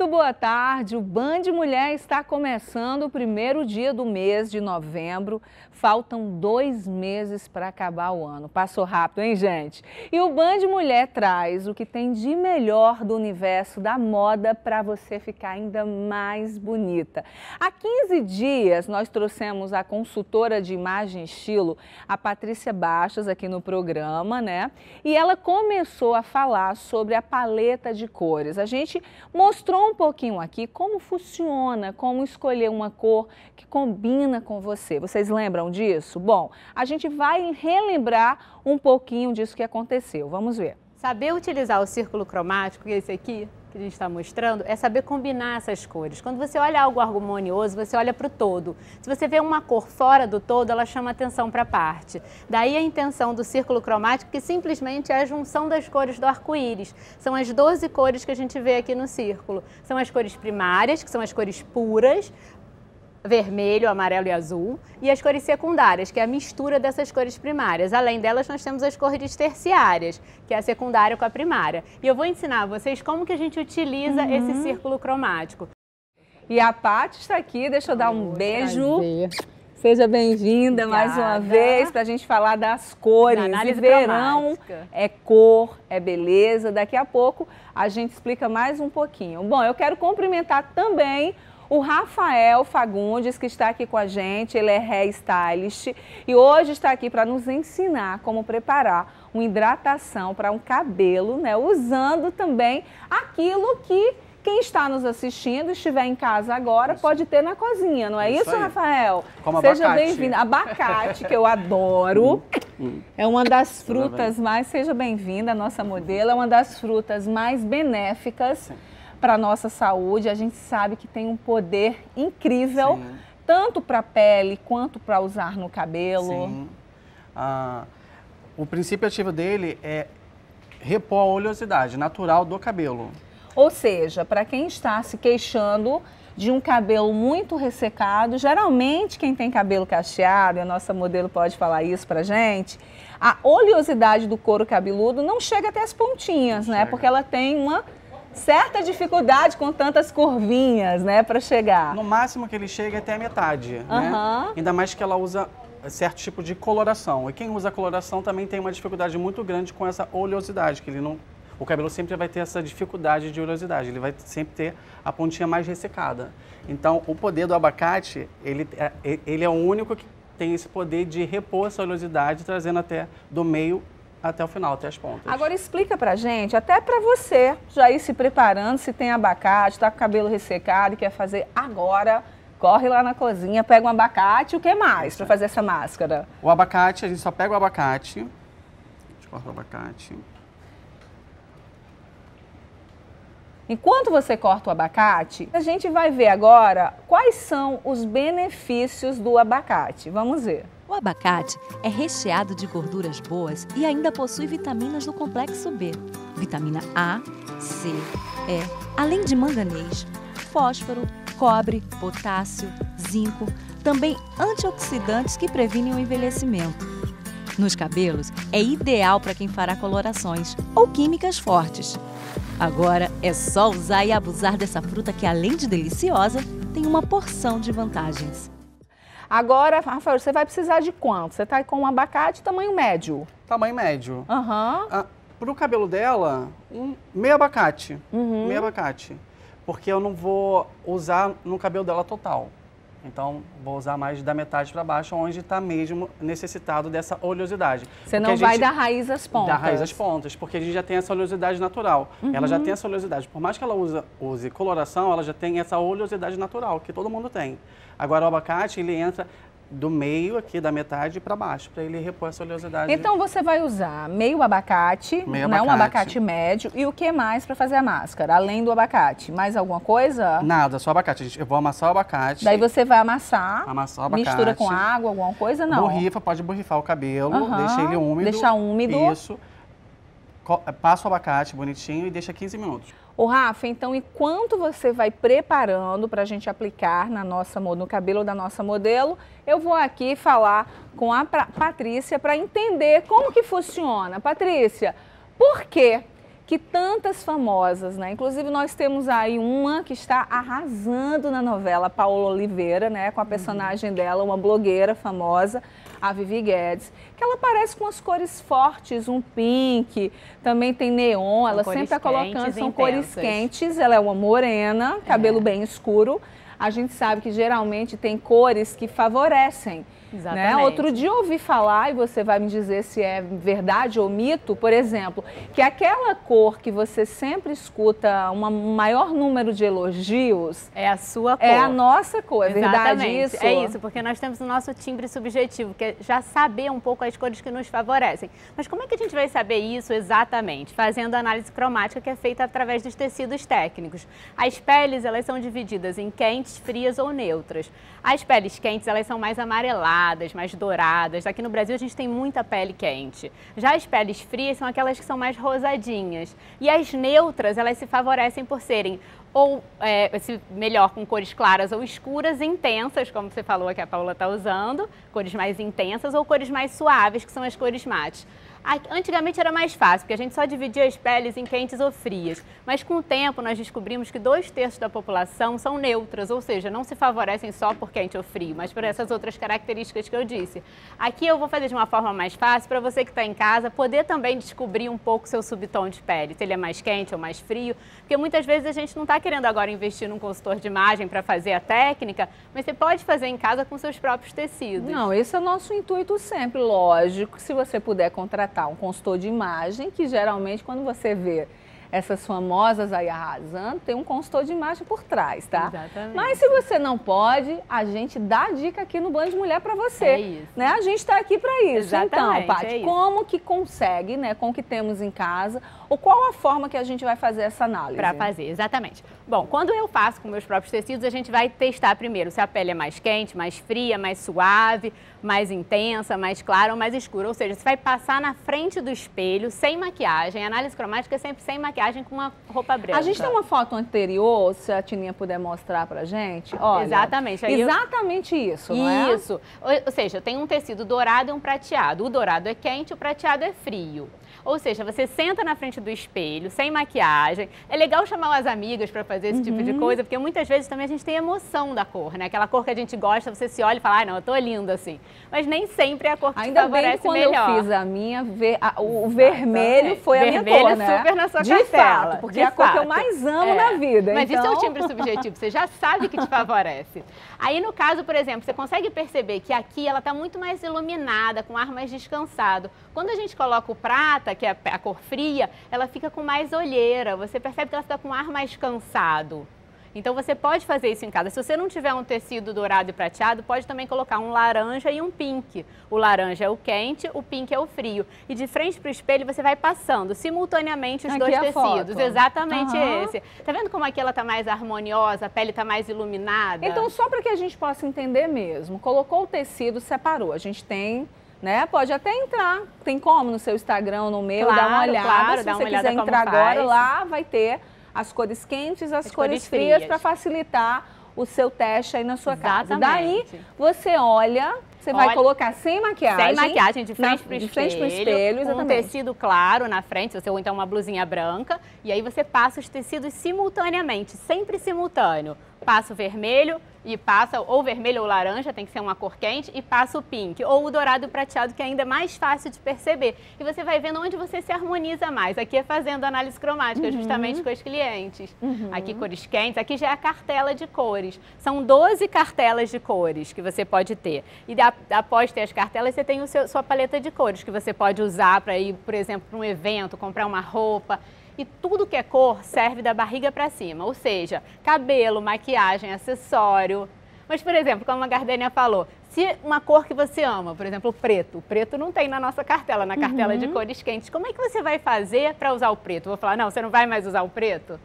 Muito boa tarde. O Band Mulher está começando o primeiro dia do mês de novembro. Faltam dois meses para acabar o ano. Passou rápido, hein, gente? E o Band Mulher traz o que tem de melhor do universo da moda para você ficar ainda mais bonita. Há 15 dias nós trouxemos a consultora de imagem e estilo, a Patrícia Baixas, aqui no programa, né? E ela começou a falar sobre a paleta de cores. A gente mostrou um pouquinho aqui como funciona, como escolher uma cor que combina com você. Vocês lembram disso? Bom, a gente vai relembrar um pouquinho disso que aconteceu. Vamos ver. Saber utilizar o círculo cromático, que é esse aqui, que a gente está mostrando, é saber combinar essas cores. Quando você olha algo harmonioso, você olha para o todo. Se você vê uma cor fora do todo, ela chama atenção para a parte. Daí a intenção do círculo cromático, que simplesmente é a junção das cores do arco-íris. São as 12 cores que a gente vê aqui no círculo. São as cores primárias, que são as cores puras, vermelho, amarelo e azul, e as cores secundárias, que é a mistura dessas cores primárias. Além delas, nós temos as cores terciárias, que é a secundária com a primária. E eu vou ensinar vocês como que a gente utiliza uhum. esse círculo cromático. E a Paty está aqui, deixa eu dar um beijo. Prazer. Seja bem-vinda mais uma vez para a gente falar das cores. E verão cromática. é cor, é beleza. Daqui a pouco a gente explica mais um pouquinho. Bom, eu quero cumprimentar também o Rafael Fagundes, que está aqui com a gente, ele é hairstylist e hoje está aqui para nos ensinar como preparar uma hidratação para um cabelo, né? Usando também aquilo que quem está nos assistindo, estiver em casa agora, isso. pode ter na cozinha, não é isso, isso Rafael? Como Seja bem-vindo. Abacate, que eu adoro. Hum. É uma das frutas mais, seja bem-vinda, a nossa modelo, é uma das frutas mais benéficas. Sim para a nossa saúde. A gente sabe que tem um poder incrível, Sim. tanto para a pele quanto para usar no cabelo. Sim. Ah, o princípio ativo dele é repor a oleosidade natural do cabelo. Ou seja, para quem está se queixando de um cabelo muito ressecado, geralmente quem tem cabelo cacheado, e a nossa modelo pode falar isso para gente, a oleosidade do couro cabeludo não chega até as pontinhas, não né? Chega. Porque ela tem uma certa dificuldade com tantas curvinhas, né, para chegar. No máximo que ele chega é até a metade, uhum. né? Ainda mais que ela usa certo tipo de coloração. E quem usa coloração também tem uma dificuldade muito grande com essa oleosidade, que ele não o cabelo sempre vai ter essa dificuldade de oleosidade, ele vai sempre ter a pontinha mais ressecada. Então, o poder do abacate, ele é, ele é o único que tem esse poder de repor essa oleosidade, trazendo até do meio até o final, até as pontas. Agora explica pra gente, até pra você já ir se preparando, se tem abacate, tá com o cabelo ressecado e quer fazer agora, corre lá na cozinha, pega um abacate, o que mais para fazer essa máscara? O abacate, a gente só pega o abacate, a gente corta o abacate. Enquanto você corta o abacate, a gente vai ver agora quais são os benefícios do abacate. Vamos ver. O abacate é recheado de gorduras boas e ainda possui vitaminas do complexo B, vitamina A, C, E, além de manganês, fósforo, cobre, potássio, zinco, também antioxidantes que previnem o envelhecimento. Nos cabelos, é ideal para quem fará colorações ou químicas fortes. Agora é só usar e abusar dessa fruta que, além de deliciosa, tem uma porção de vantagens. Agora, Rafael, você vai precisar de quanto? Você está com um abacate tamanho médio? Tamanho médio. Aham. Uhum. Ah, Para o cabelo dela, um meio abacate. Uhum. Meio abacate. Porque eu não vou usar no cabelo dela total. Então, vou usar mais da metade para baixo, onde está mesmo necessitado dessa oleosidade. Você não vai da raiz às pontas. Da raiz às pontas, porque a gente já tem essa oleosidade natural. Uhum. Ela já tem essa oleosidade. Por mais que ela use, use coloração, ela já tem essa oleosidade natural, que todo mundo tem. Agora, o abacate, ele entra do meio aqui, da metade para baixo, para ele repor essa oleosidade. Então você vai usar meio abacate, meio né, abacate. um abacate médio e o que mais para fazer a máscara, além do abacate? Mais alguma coisa? Nada, só abacate. Eu vou amassar o abacate. Daí você vai amassar, amassar o abacate. mistura com água, alguma coisa? Não. Borrifa, pode borrifar o cabelo, uhum. deixa ele úmido. Deixa úmido. Isso. Passa o abacate bonitinho e deixa 15 minutos. O Rafa, então, enquanto você vai preparando para a gente aplicar na nossa, no cabelo da nossa modelo, eu vou aqui falar com a Patrícia para entender como que funciona. Patrícia, por que que tantas famosas, né? Inclusive nós temos aí uma que está arrasando na novela, Paola Oliveira, né? Com a personagem dela, uma blogueira famosa a Vivi Guedes, que ela aparece com as cores fortes, um pink, também tem neon, ela sempre está colocando, são intensas. cores quentes, ela é uma morena, cabelo é. bem escuro. A gente sabe que geralmente tem cores que favorecem Exatamente. Né? Outro dia eu ouvi falar, e você vai me dizer se é verdade ou mito, por exemplo, que aquela cor que você sempre escuta um maior número de elogios. É a sua cor. É a nossa cor, é verdade isso? É isso, porque nós temos o nosso timbre subjetivo, que é já saber um pouco as cores que nos favorecem. Mas como é que a gente vai saber isso exatamente? Fazendo análise cromática que é feita através dos tecidos técnicos. As peles, elas são divididas em quentes, frias ou neutras. As peles quentes, elas são mais amareladas, mais douradas. Aqui no Brasil a gente tem muita pele quente. Já as peles frias são aquelas que são mais rosadinhas. E as neutras, elas se favorecem por serem ou é, melhor com cores claras ou escuras, intensas, como você falou que a Paula está usando, cores mais intensas, ou cores mais suaves, que são as cores mates. Antigamente era mais fácil, porque a gente só dividia as peles em quentes ou frias. Mas com o tempo nós descobrimos que dois terços da população são neutras, ou seja, não se favorecem só por quente ou frio, mas por essas outras características que eu disse. Aqui eu vou fazer de uma forma mais fácil para você que está em casa poder também descobrir um pouco seu subtom de pele, se ele é mais quente ou mais frio, porque muitas vezes a gente não está querendo agora investir num consultor de imagem para fazer a técnica, mas você pode fazer em casa com seus próprios tecidos. Não, esse é o nosso intuito sempre, lógico, se você puder contratar um consultor de imagem, que geralmente quando você vê essas famosas aí arrasando, tem um consultor de imagem por trás, tá? Exatamente. Mas se você não pode, a gente dá a dica aqui no Banho de Mulher para você. É isso. Né? A gente está aqui para isso. Exatamente, então, Paty, é como que consegue, né, com o que temos em casa, ou qual a forma que a gente vai fazer essa análise? Para fazer, exatamente. Bom, quando eu faço com meus próprios tecidos, a gente vai testar primeiro se a pele é mais quente, mais fria, mais suave, mais intensa, mais clara ou mais escura. Ou seja, você vai passar na frente do espelho, sem maquiagem. A análise cromática é sempre sem maquiagem, com uma roupa branca. A gente tem uma foto anterior, se a Tininha puder mostrar pra gente. Olha, exatamente. Aí exatamente eu... isso, não é? Isso. Ou seja, tem um tecido dourado e um prateado. O dourado é quente, o prateado é frio. Ou seja, você senta na frente do espelho, sem maquiagem. É legal chamar as amigas para fazer esse uhum. tipo de uhum. coisa, porque muitas vezes também a gente tem emoção da cor, né? Aquela cor que a gente gosta, você se olha e fala, ah, não, eu tô linda assim. Mas nem sempre é a cor que Ainda favorece bem quando melhor. eu fiz a minha, o vermelho foi vermelho a minha cor, né? super na sua de cartela. Fato, porque é a cor que eu mais amo é. na vida. Mas então... isso é o então timbre subjetivo, você já sabe que te favorece. Aí no caso, por exemplo, você consegue perceber que aqui ela está muito mais iluminada, com ar mais descansado. Quando a gente coloca o prata, que é a cor fria, ela fica com mais olheira. Você percebe que ela fica com um ar mais cansado. Então você pode fazer isso em casa. Se você não tiver um tecido dourado e prateado, pode também colocar um laranja e um pink. O laranja é o quente, o pink é o frio. E de frente para o espelho você vai passando simultaneamente os aqui dois tecidos. Foto. Exatamente uhum. esse. Tá vendo como aqui ela tá mais harmoniosa, a pele tá mais iluminada? Então só para que a gente possa entender mesmo, colocou o tecido, separou. A gente tem né? Pode até entrar, tem como no seu Instagram, no meu, claro, dar uma olhada. Claro, Se você quiser entrar agora, lá vai ter as cores quentes, as, as cores, cores, frias, para facilitar o seu teste aí na sua Exatamente. casa. Daí você olha, você Olha, vai colocar sem maquiagem. Sem maquiagem, de frente para o espelho. espelho, exatamente. Um tecido claro na frente, você ou então uma blusinha branca. E aí você passa os tecidos simultaneamente, sempre simultâneo. Passa o vermelho, e passa ou vermelho ou laranja, tem que ser uma cor quente, e passa o pink, ou o dourado e o prateado, que é ainda mais fácil de perceber. E você vai vendo onde você se harmoniza mais. Aqui é fazendo análise cromática, uhum. justamente com os clientes. Uhum. Aqui cores quentes, aqui já é a cartela de cores. São 12 cartelas de cores que você pode ter. E após ter as cartelas, você tem o seu, sua paleta de cores, que você pode usar para ir, por exemplo, para um evento, comprar uma roupa tudo que é cor serve da barriga para cima, ou seja, cabelo, maquiagem, acessório. Mas, por exemplo, como a Gardênia falou, se uma cor que você ama, por exemplo, o preto, o preto não tem na nossa cartela, na cartela uhum. de cores quentes, como é que você vai fazer para usar o preto? Vou falar, não, você não vai mais usar o preto?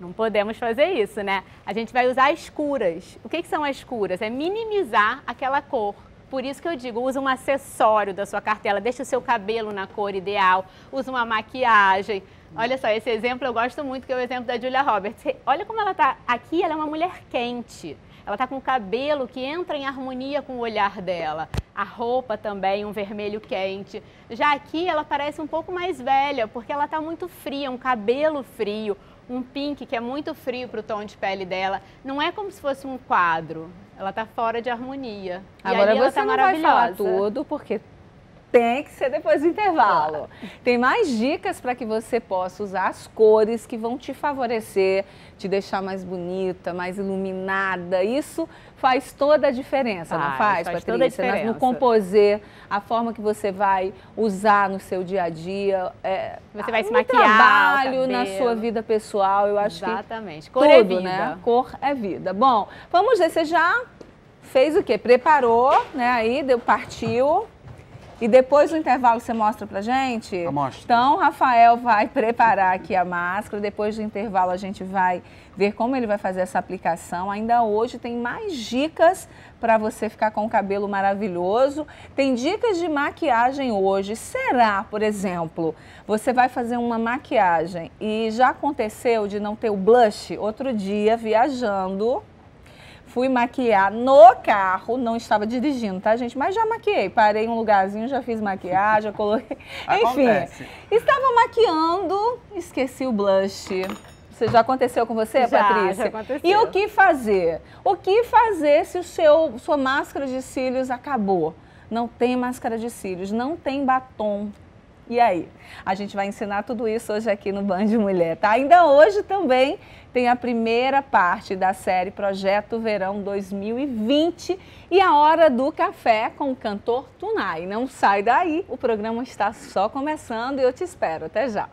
Não podemos fazer isso, né? A gente vai usar escuras. O que, que são as escuras? É minimizar aquela cor. Por isso que eu digo, usa um acessório da sua cartela, deixa o seu cabelo na cor ideal, usa uma maquiagem, Olha só, esse exemplo eu gosto muito, que é o exemplo da Julia Roberts. Olha como ela tá. Aqui ela é uma mulher quente. Ela tá com o cabelo que entra em harmonia com o olhar dela. A roupa também, um vermelho quente. Já aqui ela parece um pouco mais velha, porque ela tá muito fria, um cabelo frio, um pink que é muito frio para o tom de pele dela. Não é como se fosse um quadro. Ela tá fora de harmonia. Agora você tá não vai falar tudo, porque tem que ser depois do intervalo. Tem mais dicas para que você possa usar as cores que vão te favorecer, te deixar mais bonita, mais iluminada. Isso faz toda a diferença, faz, não faz, faz Patrícia? Toda a diferença. No composer, a forma que você vai usar no seu dia a dia. É, você vai se maquiar. trabalho na sua vida pessoal, eu acho Exatamente. que. Cor é tudo, é vida. Né? Cor é vida. Bom, vamos ver, você já fez o quê? Preparou, né? Aí, deu, partiu. E depois do intervalo você mostra pra gente? Eu mostro. Então, Rafael vai preparar aqui a máscara. Depois do intervalo a gente vai ver como ele vai fazer essa aplicação. Ainda hoje tem mais dicas para você ficar com o cabelo maravilhoso. Tem dicas de maquiagem hoje. Será, por exemplo, você vai fazer uma maquiagem e já aconteceu de não ter o blush? Outro dia, viajando, Fui maquiar no carro, não estava dirigindo, tá, gente? Mas já maquiei. Parei em um lugarzinho, já fiz maquiagem, já coloquei. Enfim, estava maquiando, esqueci o blush. Você já aconteceu com você, já, Patrícia? Já aconteceu. E o que fazer? O que fazer se o seu sua máscara de cílios acabou? Não tem máscara de cílios, não tem batom. E aí? A gente vai ensinar tudo isso hoje aqui no Band Mulher, tá? Ainda hoje também tem a primeira parte da série Projeto Verão 2020 e a hora do café com o cantor Tunai. Não sai daí, o programa está só começando e eu te espero. Até já.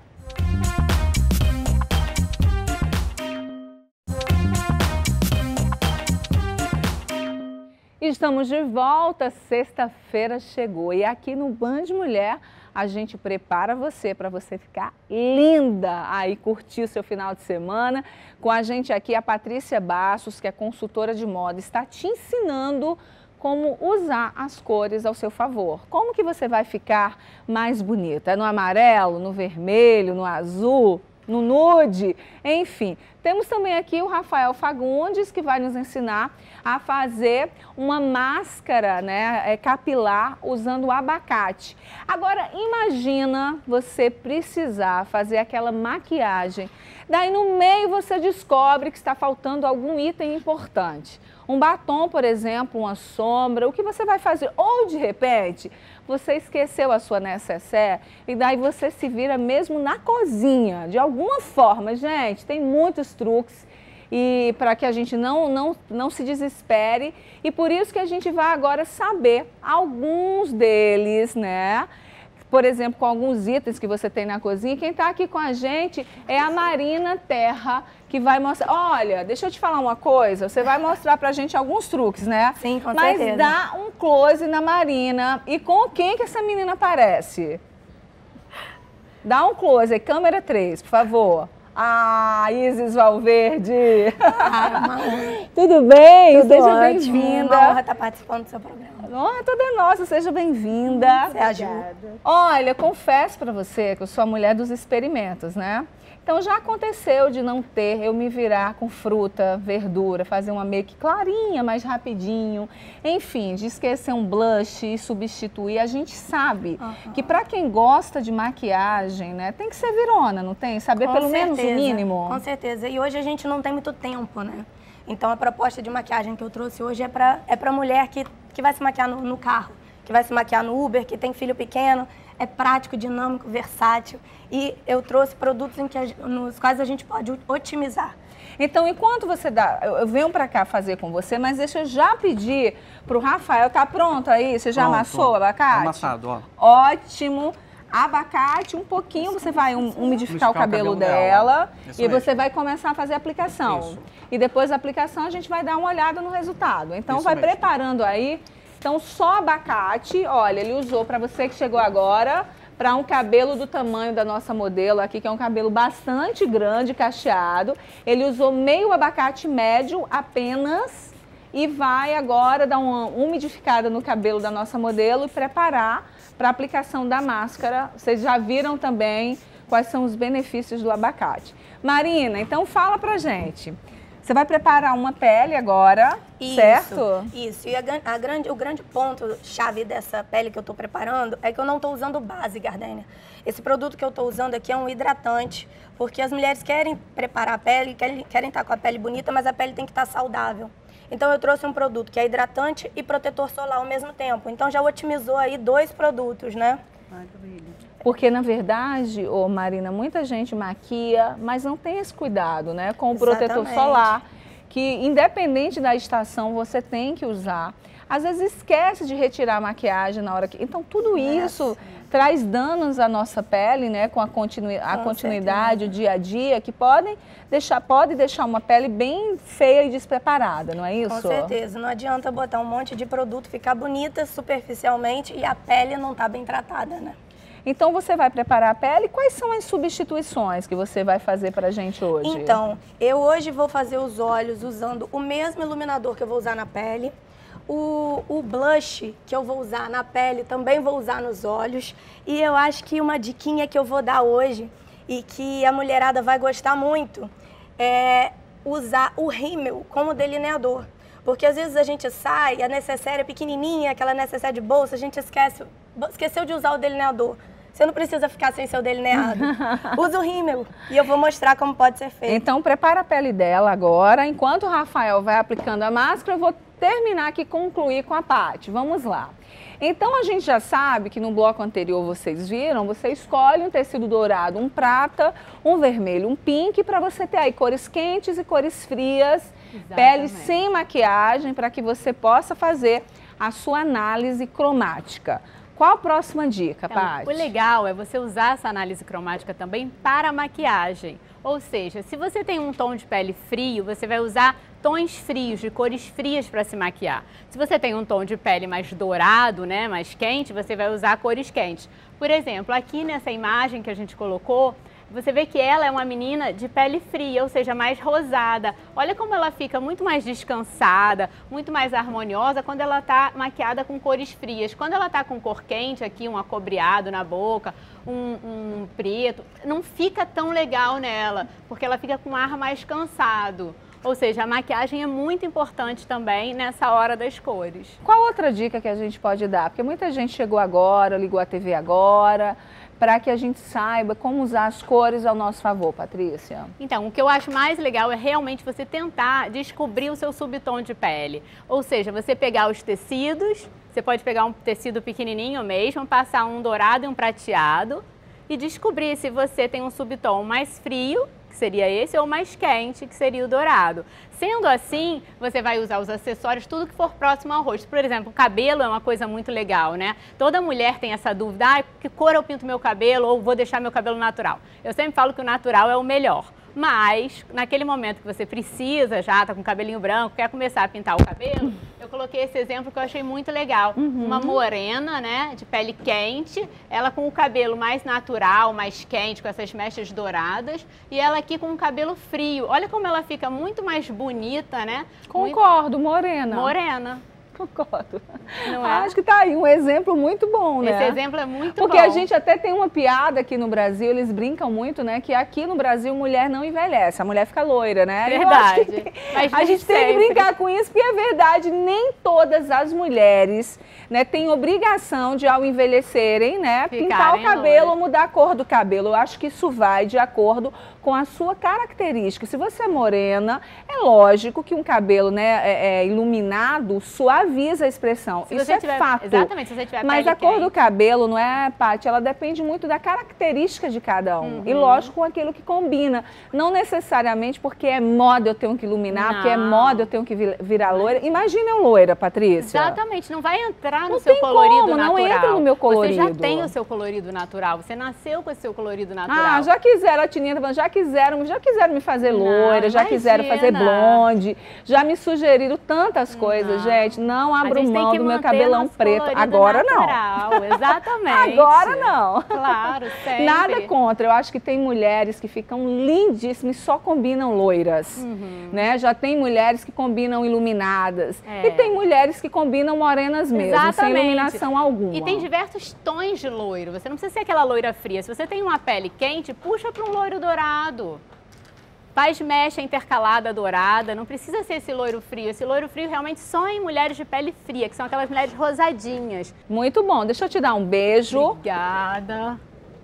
Estamos de volta, sexta-feira chegou e aqui no Band Mulher a gente prepara você para você ficar linda aí, curtir o seu final de semana. Com a gente aqui a Patrícia Bastos, que é consultora de moda, está te ensinando como usar as cores ao seu favor. Como que você vai ficar mais bonita? No amarelo, no vermelho, no azul? no nude, enfim. Temos também aqui o Rafael Fagundes, que vai nos ensinar a fazer uma máscara né, é, capilar usando o abacate. Agora, imagina você precisar fazer aquela maquiagem, daí no meio você descobre que está faltando algum item importante. Um batom, por exemplo, uma sombra, o que você vai fazer? Ou de repente, você esqueceu a sua necessaire e daí você se vira mesmo na cozinha, de alguma forma. Gente, tem muitos truques e para que a gente não, não, não se desespere e por isso que a gente vai agora saber alguns deles, né? Por exemplo, com alguns itens que você tem na cozinha. Quem está aqui com a gente é a Marina Terra, que vai mostrar. Olha, deixa eu te falar uma coisa. Você vai mostrar pra gente alguns truques, né? Sim, com Mas certeza. Mas dá um close na Marina. E com quem que essa menina parece? Dá um close aí, câmera 3, por favor. Ah, Isis Valverde. Ah, Tudo bem? Tudo Seja bem-vinda. Uma honra estar participando do seu programa. Honra toda é nossa, seja bem-vinda. Ajuda. Olha, confesso para você que eu sou a mulher dos experimentos, né? Então já aconteceu de não ter, eu me virar com fruta, verdura, fazer uma make clarinha, mais rapidinho. Enfim, de esquecer um blush e substituir. A gente sabe uhum. que para quem gosta de maquiagem, né, tem que ser virona, não tem? Saber com pelo certeza, menos o mínimo. Com certeza. E hoje a gente não tem muito tempo, né? Então a proposta de maquiagem que eu trouxe hoje é para é pra mulher que, que vai se maquiar no, no carro, que vai se maquiar no Uber, que tem filho pequeno é prático, dinâmico, versátil e eu trouxe produtos em que a, nos quais a gente pode otimizar. Então, enquanto você dá, eu venho para cá fazer com você, mas deixa eu já pedir para o Rafael, tá pronto aí? Você já pronto. amassou o abacate? Amassado, ó. Ótimo. Abacate, um pouquinho, você vai umidificar, umidificar o cabelo, o cabelo dela, dela e mesmo. você vai começar a fazer a aplicação. Isso. E depois da aplicação a gente vai dar uma olhada no resultado. Então Isso vai mesmo. preparando aí então, só abacate, olha, ele usou para você que chegou agora, para um cabelo do tamanho da nossa modelo aqui, que é um cabelo bastante grande, cacheado. Ele usou meio abacate médio apenas e vai agora dar uma umidificada no cabelo da nossa modelo e preparar para aplicação da máscara. Vocês já viram também quais são os benefícios do abacate. Marina, então fala pra gente. Você vai preparar uma pele agora, isso, certo? Isso. E a, a, grande, o grande ponto chave dessa pele que eu estou preparando é que eu não estou usando base, Gardênia. Esse produto que eu estou usando aqui é um hidratante, porque as mulheres querem preparar a pele, querem, querem estar com a pele bonita, mas a pele tem que estar saudável. Então eu trouxe um produto que é hidratante e protetor solar ao mesmo tempo. Então já otimizou aí dois produtos, né? Maravilha. Porque, na verdade, ô Marina, muita gente maquia, mas não tem esse cuidado, né? Com o Exatamente. protetor solar, que independente da estação, você tem que usar. Às vezes esquece de retirar a maquiagem na hora que. Então, tudo isso traz danos à nossa pele, né? Com a, continu... a com continuidade, certeza. o dia a dia, que podem deixar, pode deixar uma pele bem feia e despreparada, não é isso? Com certeza. Não adianta botar um monte de produto, ficar bonita superficialmente e a pele não tá bem tratada, né? Então você vai preparar a pele. Quais são as substituições que você vai fazer para a gente hoje? Então, eu hoje vou fazer os olhos usando o mesmo iluminador que eu vou usar na pele. O, o, blush que eu vou usar na pele também vou usar nos olhos. E eu acho que uma diquinha que eu vou dar hoje e que a mulherada vai gostar muito é usar o rímel como delineador. Porque às vezes a gente sai, a necessaire é pequenininha, aquela necessaire de bolsa, a gente esquece, esqueceu de usar o delineador. Você não precisa ficar sem seu delineado. Usa o rímel e eu vou mostrar como pode ser feito. Então prepara a pele dela agora. Enquanto o Rafael vai aplicando a máscara, eu vou terminar aqui concluir com a Paty. Vamos lá. Então a gente já sabe que no bloco anterior vocês viram, você escolhe um tecido dourado, um prata, um vermelho, um pink, para você ter aí cores quentes e cores frias, Exatamente. pele sem maquiagem, para que você possa fazer a sua análise cromática. Qual a próxima dica, então, Paty? O legal é você usar essa análise cromática também para a maquiagem. Ou seja, se você tem um tom de pele frio, você vai usar tons frios, de cores frias para se maquiar. Se você tem um tom de pele mais dourado, né, mais quente, você vai usar cores quentes. Por exemplo, aqui nessa imagem que a gente colocou, você vê que ela é uma menina de pele fria, ou seja, mais rosada. Olha como ela fica muito mais descansada, muito mais harmoniosa quando ela está maquiada com cores frias. Quando ela está com cor quente aqui, um acobreado na boca, um, um preto, não fica tão legal nela, porque ela fica com um ar mais cansado. Ou seja, a maquiagem é muito importante também nessa hora das cores. Qual outra dica que a gente pode dar? Porque muita gente chegou agora, ligou a TV agora, para que a gente saiba como usar as cores ao nosso favor, Patrícia? Então, o que eu acho mais legal é realmente você tentar descobrir o seu subtom de pele. Ou seja, você pegar os tecidos, você pode pegar um tecido pequenininho mesmo, passar um dourado e um prateado e descobrir se você tem um subtom mais frio que seria esse, ou mais quente, que seria o dourado. Sendo assim, você vai usar os acessórios, tudo que for próximo ao rosto. Por exemplo, o cabelo é uma coisa muito legal, né? Toda mulher tem essa dúvida, ah, que cor eu pinto meu cabelo ou vou deixar meu cabelo natural. Eu sempre falo que o natural é o melhor. Mas, naquele momento que você precisa, já tá com cabelinho branco, quer começar a pintar o cabelo, eu coloquei esse exemplo que eu achei muito legal. Uhum. Uma morena, né, de pele quente, ela com o cabelo mais natural, mais quente, com essas mechas douradas, e ela aqui com o cabelo frio. Olha como ela fica muito mais bonita, né? Concordo, muito... morena. Morena. Concordo. Não é? Acho que tá aí um exemplo muito bom, né? Esse exemplo é muito Porque bom. Porque a gente até tem uma piada aqui no Brasil, eles brincam muito, né? Que aqui no Brasil mulher não envelhece, a mulher fica loira, né? Verdade. Mas a gente sempre. tem que brincar com isso, porque é verdade, nem todas as mulheres né, têm obrigação de, ao envelhecerem, né, Ficarem pintar o cabelo ou mudar a cor do cabelo. Eu acho que isso vai de acordo com a sua característica. Se você é morena, é lógico que um cabelo né, é, é iluminado suaviza a expressão. Se Isso é tiver, fato. Exatamente, se você tiver Mas a cor do cabelo, não é, Paty? Ela depende muito da característica de cada um. Uhum. E lógico, com aquilo que combina. Não necessariamente porque é moda eu tenho que iluminar, não. porque é moda eu tenho que virar loira. Imagina eu loira, Patrícia. Exatamente, não vai entrar no não seu colorido como, natural. Não entra no meu colorido. Você já tem o seu colorido natural, você nasceu com o seu colorido natural. Ah, já quiseram a Tininha, já quiseram, já quiseram me fazer loira, já quiseram fazer blonde, já me sugeriram tantas coisas, não. gente. Não abro mão do meu cabelão preto. Agora natural, não. Exatamente. Agora não. Claro, sempre. Nada contra. Eu acho que tem mulheres que ficam lindíssimas e só combinam loiras. Uhum. Né? Já tem mulheres que combinam iluminadas. É. E tem mulheres que combinam morenas mesmo, Exatamente. sem iluminação alguma. E tem diversos tons de loiro. Você não precisa ser aquela loira fria. Se você tem uma pele quente, puxa para um loiro dourado. Faz mecha intercalada dourada, não precisa ser esse loiro frio. Esse loiro frio realmente só em mulheres de pele fria, que são aquelas mulheres rosadinhas. Muito bom, deixa eu te dar um beijo. Obrigada.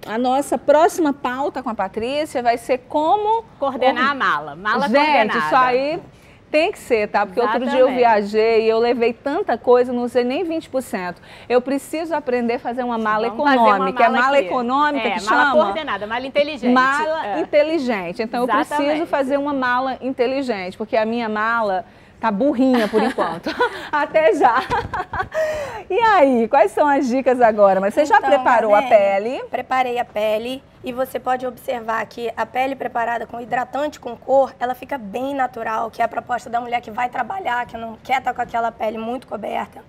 A nossa próxima pauta com a Patrícia vai ser como... Coordenar a mala, mala Gente, coordenada. isso aí tem que ser, tá? Porque Exatamente. outro dia eu viajei e eu levei tanta coisa, não usei nem 20%. Eu preciso aprender a fazer uma mala Vamos econômica. Uma mala é mala aqui. econômica é, que mala chama? coordenada, mala inteligente. Mala é. inteligente. Então Exatamente. eu preciso fazer uma mala inteligente, porque a minha mala Tá burrinha por enquanto. Até já. e aí, quais são as dicas agora? Mas você então, já preparou a pele? Preparei a pele e você pode observar que a pele preparada com hidratante com cor, ela fica bem natural, que é a proposta da mulher que vai trabalhar, que não quer estar com aquela pele muito coberta.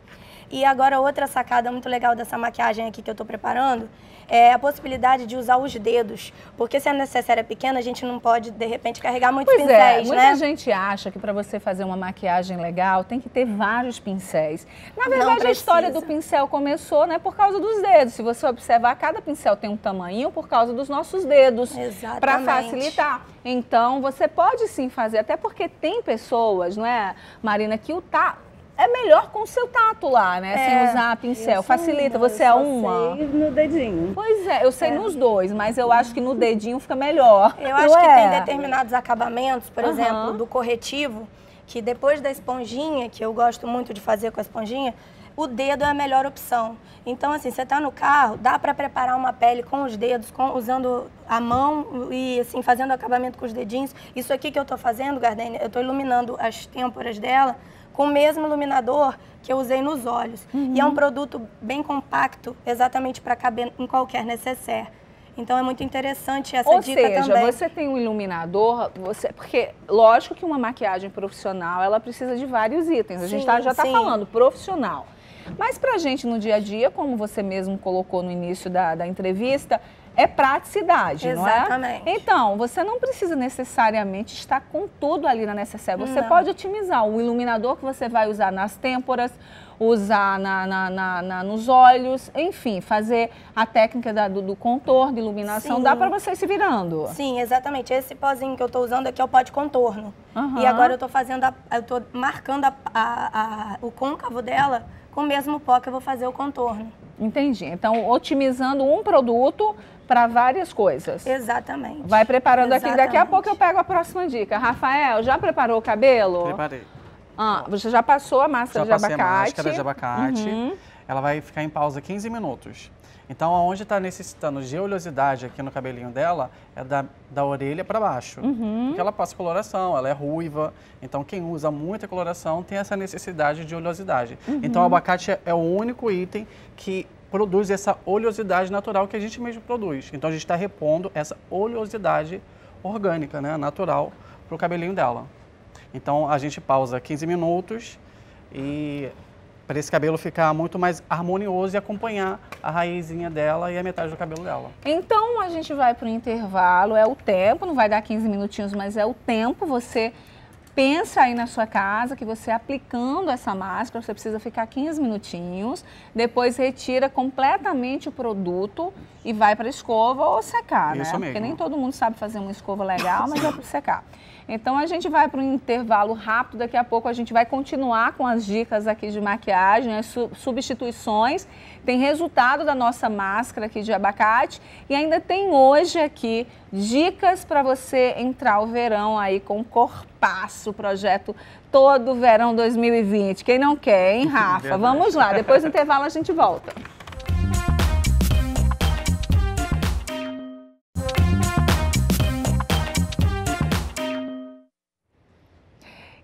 E agora outra sacada muito legal dessa maquiagem aqui que eu estou preparando é a possibilidade de usar os dedos. Porque se a necessária é pequena, a gente não pode, de repente, carregar muitos pois é, pincéis, é, muita gente acha que para você fazer uma maquiagem legal tem que ter vários pincéis. Na verdade, a história do pincel começou né, por causa dos dedos. Se você observar, cada pincel tem um tamanho por causa dos nossos dedos. Para facilitar. Então, você pode sim fazer, até porque tem pessoas, não é, Marina, que o tá é melhor com o seu tato lá, né? É, Sem usar pincel. Facilita, uma, você é uma. Sei no dedinho. Pois é, eu sei é. nos dois, mas eu acho que no dedinho fica melhor. Eu acho que tem é? determinados acabamentos, por uhum. exemplo, do corretivo, que depois da esponjinha, que eu gosto muito de fazer com a esponjinha, o dedo é a melhor opção. Então, assim, você está no carro, dá para preparar uma pele com os dedos, com, usando a mão e, assim, fazendo acabamento com os dedinhos. Isso aqui que eu estou fazendo, Gardenia, eu estou iluminando as têmporas dela com o mesmo iluminador que eu usei nos olhos. Uhum. E é um produto bem compacto, exatamente para caber em qualquer necessaire. Então é muito interessante essa Ou dica seja, também. você tem um iluminador, você, porque lógico que uma maquiagem profissional ela precisa de vários itens. A sim, gente tá, já está falando profissional. Mas para a gente no dia a dia, como você mesmo colocou no início da, da entrevista, é praticidade, Exatamente. não é? Exatamente. Então, você não precisa necessariamente estar com tudo ali na necessária. Você não. pode otimizar o iluminador que você vai usar nas têmporas, usar na, na, na, na nos olhos, enfim, fazer a técnica da, do, do, contorno, iluminação, Sim. dá para você se virando. Sim, exatamente. Esse pozinho que eu estou usando aqui é o pó de contorno. Uhum. E agora eu estou fazendo, a, eu estou marcando a, a, o côncavo dela com o mesmo pó que eu vou fazer o contorno. Entendi. Então, otimizando um produto para várias coisas. Exatamente. Vai preparando Exatamente. aqui. Daqui a pouco eu pego a próxima dica. Rafael, já preparou o cabelo? Preparei. Ah, você já passou a máscara já de abacate? A máscara de abacate. Uhum. Ela vai ficar em pausa 15 minutos. Então, aonde está necessitando de oleosidade aqui no cabelinho dela é da, da orelha para baixo. Uhum. Porque ela passa coloração, ela é ruiva. Então, quem usa muita coloração tem essa necessidade de oleosidade. Uhum. Então, o abacate é, é o único item que produz essa oleosidade natural que a gente mesmo produz. Então a gente está repondo essa oleosidade orgânica, né, natural, para o cabelinho dela. Então a gente pausa 15 minutos e para esse cabelo ficar muito mais harmonioso e acompanhar a raizinha dela e a metade do cabelo dela. Então a gente vai para o intervalo, é o tempo, não vai dar 15 minutinhos, mas é o tempo. Você pensa aí na sua casa que você aplicando essa máscara, você precisa ficar 15 minutinhos, depois retira completamente o produto e vai para a escova ou secar, Isso né? Mesmo. Porque nem todo mundo sabe fazer uma escova legal, mas é para secar. Então a gente vai para um intervalo rápido, daqui a pouco a gente vai continuar com as dicas aqui de maquiagem, as substituições. Tem resultado da nossa máscara aqui de abacate e ainda tem hoje aqui dicas para você entrar o verão aí com corpaço, projeto todo verão 2020. Quem não quer, hein, Rafa? Vamos lá, depois do intervalo a gente volta.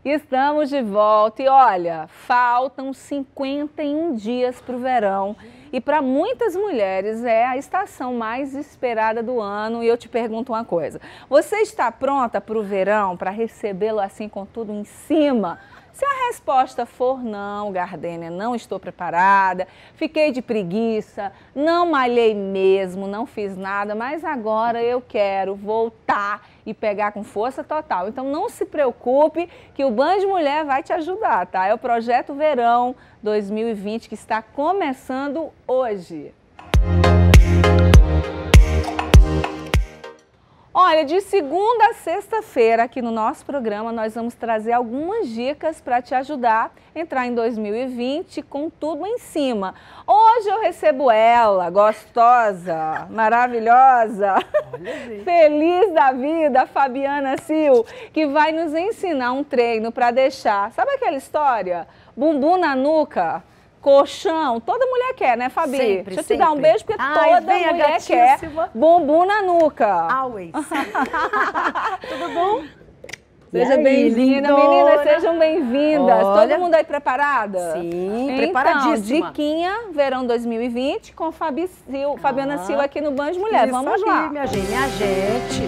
Estamos de volta e olha, faltam 51 dias para o verão e para muitas mulheres é a estação mais esperada do ano. E eu te pergunto uma coisa: você está pronta para o verão, para recebê-lo assim com tudo em cima? Se a resposta for não, Gardênia, não estou preparada, fiquei de preguiça, não malhei mesmo, não fiz nada, mas agora eu quero voltar e pegar com força total. Então não se preocupe que o Band Mulher vai te ajudar, tá? É o projeto Verão 2020 que está começando hoje. Olha, de segunda a sexta-feira aqui no nosso programa nós vamos trazer algumas dicas para te ajudar a entrar em 2020 com tudo em cima. Hoje eu recebo ela, gostosa, maravilhosa, feliz da vida, Fabiana Sil, que vai nos ensinar um treino para deixar, sabe aquela história? Bumbum na nuca, colchão, toda mulher quer, né, Fabi? Sempre, Deixa eu sempre. te dar um beijo, porque Ai, toda mulher quer bumbum na nuca. Always. Tudo bom? Seja bem-vinda, meninas, sejam bem-vindas. Todo mundo aí preparada? Sim, então, preparadíssima. Diquinha, verão 2020, com Fabi Sil, Fabiana Ah, Silva aqui no Band Mulher. Vamos aí, lá. minha gente, minha gente.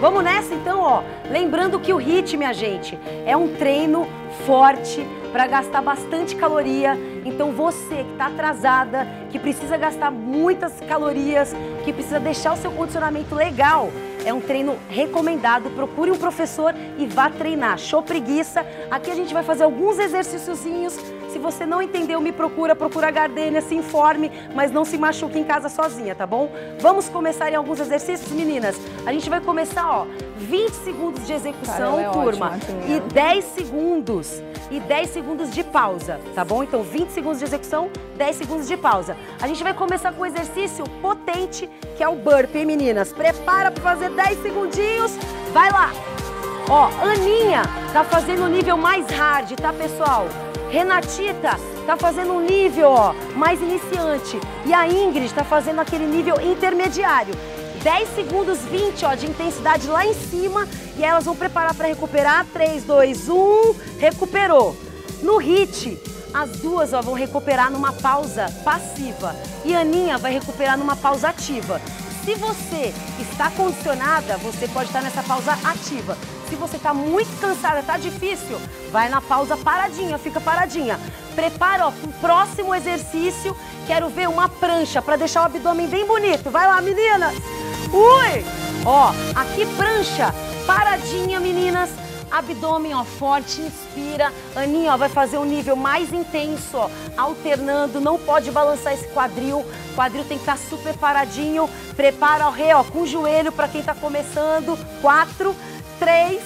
Vamos nessa então, ó. Lembrando que o HIIT, minha gente, é um treino forte para gastar bastante caloria. Então você que está atrasada, que precisa gastar muitas calorias, que precisa deixar o seu condicionamento legal, é um treino recomendado. Procure um professor e vá treinar. Show preguiça. Aqui a gente vai fazer alguns exercíciozinhos. Se você não entendeu, me procura, procura a Gardênia, se informe, mas não se machuque em casa sozinha, tá bom? Vamos começar em alguns exercícios, meninas. A gente vai começar, ó, 20 segundos de execução, Cara, é turma, ótima, e né? 10 segundos. E 10 segundos de pausa, tá bom? Então, 20 segundos de execução, 10 segundos de pausa. A gente vai começar com um exercício potente, que é o burpee, hein, meninas? Prepara para fazer 10 segundinhos. Vai lá! Ó, Aninha tá fazendo o nível mais hard, tá, pessoal? Renatita tá fazendo um nível, ó, mais iniciante. E a Ingrid tá fazendo aquele nível intermediário. 10 segundos 20, ó, de intensidade lá em cima. E elas vão preparar para recuperar. 3, 2, 1, recuperou. No HIT, as duas ó, vão recuperar numa pausa passiva. E a Aninha vai recuperar numa pausa ativa. Se você está condicionada, você pode estar nessa pausa ativa. Se você está muito cansada, está difícil, vai na pausa paradinha, fica paradinha. Prepara, o próximo exercício. Quero ver uma prancha para deixar o abdômen bem bonito. Vai lá, meninas! Ui! Ó, aqui prancha, paradinha, meninas. Abdômen, ó, forte, inspira. Aninha, ó, vai fazer um nível mais intenso, ó, alternando. Não pode balançar esse quadril. Quadril tem que estar super paradinho. Prepara, ó, ré, ó, com o joelho para quem tá começando. Quatro, três,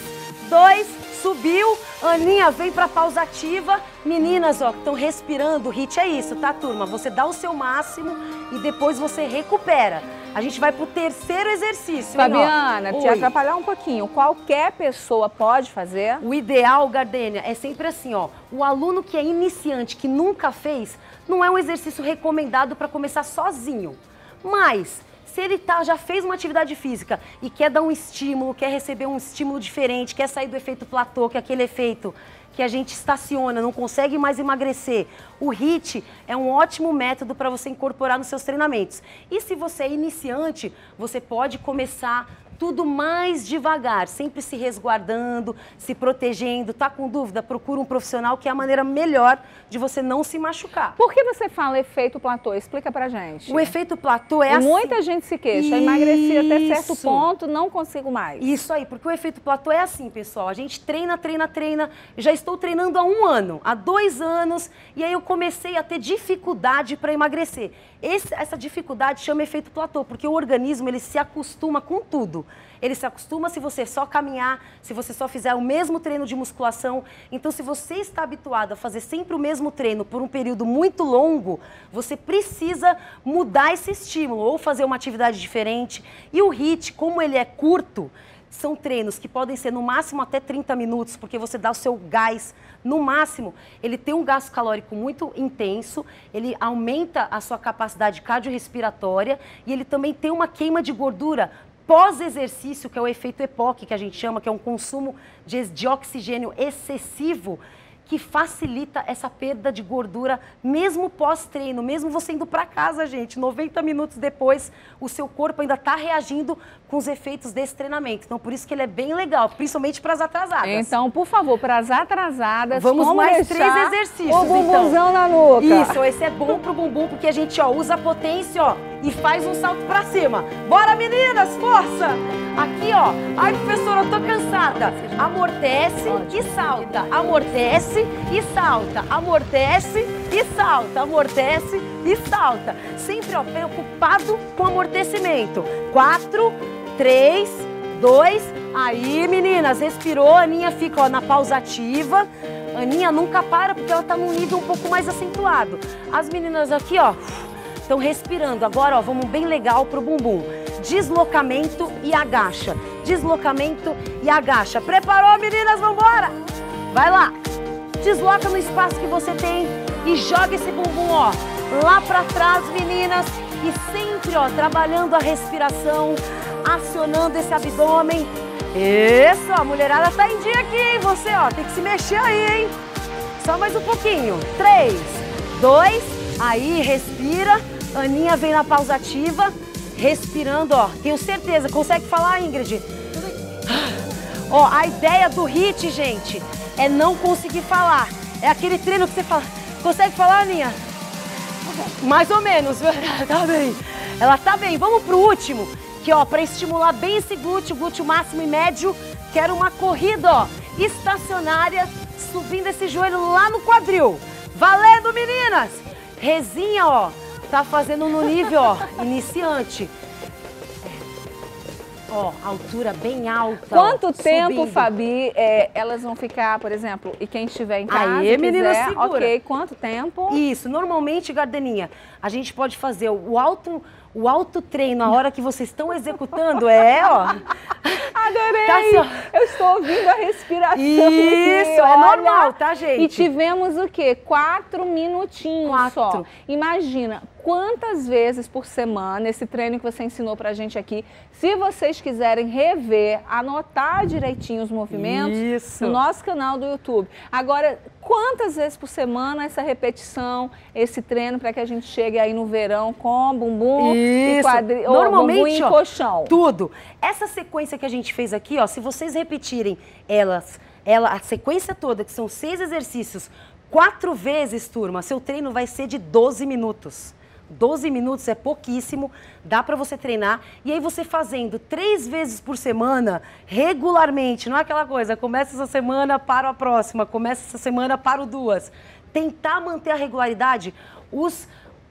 dois, subiu. Aninha, vem pra pausa ativa. Meninas, ó, que estão respirando. O hit é isso, tá, turma? Você dá o seu máximo e depois você recupera. A gente vai pro terceiro exercício. Fabiana, te atrapalhar um pouquinho. Qualquer pessoa pode fazer? O ideal, Gardênia, é sempre assim, ó. O aluno que é iniciante, que nunca fez, não é um exercício recomendado para começar sozinho. Mas se ele tá, já fez uma atividade física e quer dar um estímulo, quer receber um estímulo diferente, quer sair do efeito platô, que é aquele efeito que a gente estaciona, não consegue mais emagrecer. O HIIT é um ótimo método para você incorporar nos seus treinamentos. E se você é iniciante, você pode começar tudo mais devagar, sempre se resguardando, se protegendo. Tá com dúvida? Procura um profissional que é a maneira melhor de você não se machucar. Por que você fala efeito platô? Explica pra gente. O efeito platô é assim. Muita gente se queixa. Emagreci até certo Isso. ponto, não consigo mais. Isso aí, porque o efeito platô é assim, pessoal. A gente treina, treina, treina. Já estou treinando há um ano, há dois anos, e aí eu comecei a ter dificuldade para emagrecer. Esse- essa dificuldade chama efeito platô, porque o organismo ele se acostuma com tudo. Ele se acostuma se você só caminhar, se você só fizer o mesmo treino de musculação. Então, se você está habituado a fazer sempre o mesmo treino por um período muito longo, você precisa mudar esse estímulo ou fazer uma atividade diferente. E o HIIT, como ele é curto, são treinos que podem ser no máximo até 30 minutos, porque você dá o seu gás no máximo. Ele tem um gasto calórico muito intenso, ele aumenta a sua capacidade cardiorrespiratória e ele também tem uma queima de gordura pós-exercício, que é o efeito EPOC, que a gente chama, que é um consumo de, de oxigênio excessivo, que facilita essa perda de gordura, mesmo pós-treino, mesmo você indo para casa, gente. 90 minutos depois, o seu corpo ainda está reagindo com os efeitos desse treinamento. Então, por isso que ele é bem legal, principalmente para as atrasadas. Então, por favor, para as atrasadas, vamos mais três exercícios. O bumbumzão então. na nuca. Isso, esse é bom pro bumbum, porque a gente ó, usa a potência ó, e faz um salto para cima. Bora, meninas, força! Aqui, ó. Ai, professora, eu tô cansada. Amortece e salta. Amortece e salta. Amortece e salta. Amortece e salta. Sempre, ó, preocupado com amortecimento. Quatro, três, dois. Aí, meninas, respirou. Aninha fica, ó, na pausa ativa. A Aninha nunca para porque ela tá num nível um pouco mais acentuado. As meninas aqui, ó, estão respirando. Agora, ó, vamos bem legal pro bumbum deslocamento e agacha. Deslocamento e agacha. Preparou, meninas? Vambora! Vai lá. Desloca no espaço que você tem e joga esse bumbum, ó, lá para trás, meninas. E sempre, ó, trabalhando a respiração, acionando esse abdômen. Isso, a mulherada tá em dia aqui, hein? Você, ó, tem que se mexer aí, hein? Só mais um pouquinho. Três, dois, aí, respira. Aninha vem na pausa ativa respirando, ó. Tenho certeza. Consegue falar, Ingrid? Ó, a ideia do HIT, gente, é não conseguir falar. É aquele treino que você fala. Consegue falar, Aninha? Mais ou menos. tá bem. Ela tá bem. Vamos pro último, que ó, para estimular bem esse glúteo, glúteo máximo e médio, quero uma corrida, ó, estacionária, subindo esse joelho lá no quadril. Valendo, meninas! Resinha, ó, Tá fazendo no nível, ó, iniciante. Ó, altura bem alta. Quanto ó, tempo, subindo. Fabi, é, elas vão ficar, por exemplo, e quem estiver em casa Aê, menina, quiser, segura. ok, quanto tempo? Isso, normalmente, Gardeninha, a gente pode fazer o alto o autotreino, a hora que vocês estão executando, é, ó. Adorei! Tá assim, Eu estou ouvindo a respiração. Isso, aqui, é normal, tá, gente? E tivemos o quê? Quatro minutinhos Quatro. só. Imagina, quantas vezes por semana esse treino que você ensinou pra gente aqui, se vocês quiserem rever, anotar direitinho os movimentos Isso. no nosso canal do YouTube. Agora, quantas vezes por semana essa repetição, esse treino para que a gente chegue aí no verão com bumbum Isso. e quadril, Normalmente, bumbum e colchão. Tudo. Essa sequência que a gente fez aqui, ó, se vocês repetirem elas, ela, a sequência toda, que são seis exercícios, quatro vezes, turma, seu treino vai ser de 12 minutos. 12 minutos é pouquíssimo, dá para você treinar. E aí você fazendo três vezes por semana, regularmente, não é aquela coisa, começa essa semana, para a próxima, começa essa semana, para duas. Tentar manter a regularidade, os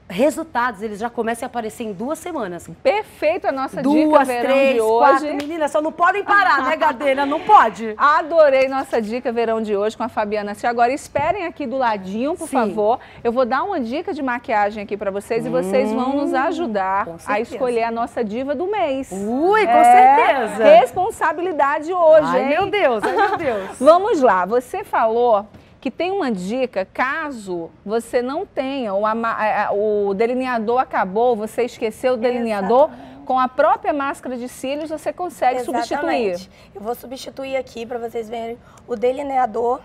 resultados, eles já começam a aparecer em duas semanas. Perfeito a nossa duas, dica verão três, de hoje. Quatro, meninas, só não podem parar, né, Gadena? Não pode. Adorei nossa dica verão de hoje com a Fabiana. Se agora esperem aqui do ladinho, por Sim. favor. Eu vou dar uma dica de maquiagem aqui para vocês hum, e vocês vão nos hum, ajudar a escolher a nossa diva do mês. Ui, com é, certeza. Responsabilidade hoje, ai, hein? meu Deus, ai, meu Deus. Vamos lá, você falou que tem uma dica, caso você não tenha, o, o delineador acabou, você esqueceu o delineador, Exatamente. com a própria máscara de cílios você consegue Exatamente. substituir. Eu vou substituir aqui para vocês verem o delineador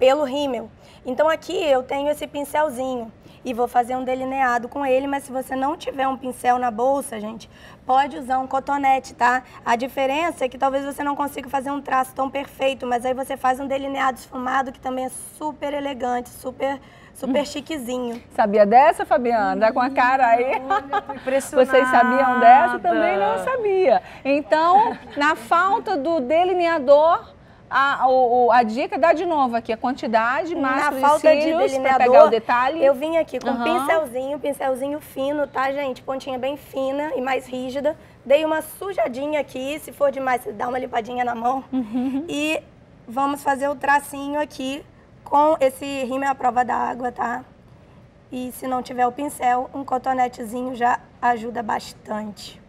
pelo rímel. Então aqui eu tenho esse pincelzinho e vou fazer um delineado com ele, mas se você não tiver um pincel na bolsa, gente, pode usar um cotonete, tá? A diferença é que talvez você não consiga fazer um traço tão perfeito, mas aí você faz um delineado esfumado que também é super elegante, super super chiquezinho. Sabia dessa, Fabiana? Tá com a cara aí. Olha, Vocês sabiam dessa? Também não sabia. Então, na falta do delineador, a, a, a dica dá de novo aqui, a quantidade, máscara Na falta de cílios, de pegar o detalhe. Eu vim aqui com uhum. pincelzinho, pincelzinho fino, tá, gente? Pontinha bem fina e mais rígida. Dei uma sujadinha aqui, se for demais, dá uma limpadinha na mão. Uhum. E vamos fazer o tracinho aqui com esse rímel à prova d'água, tá? E se não tiver o pincel, um cotonetezinho já ajuda bastante.